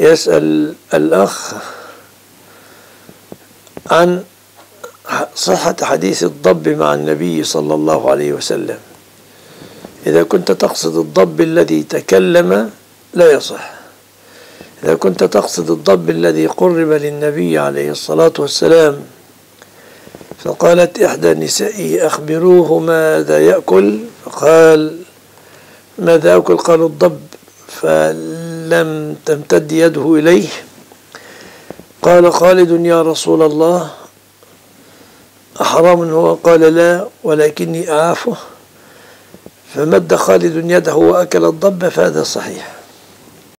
يسأل الأخ عن صحة حديث الضب مع النبي صلى الله عليه وسلم. إذا كنت تقصد الضب الذي تكلم لا يصح. إذا كنت تقصد الضب الذي قرب للنبي عليه الصلاة والسلام فقالت إحدى نسائه أخبروه ماذا يأكل؟ فقال ماذا يأكل؟ قالوا الضب. فلم تمتد يده إليه. قال خالد يا رسول الله أحرام هو؟ قال لا ولكني أعافه. فمد خالد يده وأكل الضب فهذا صحيح.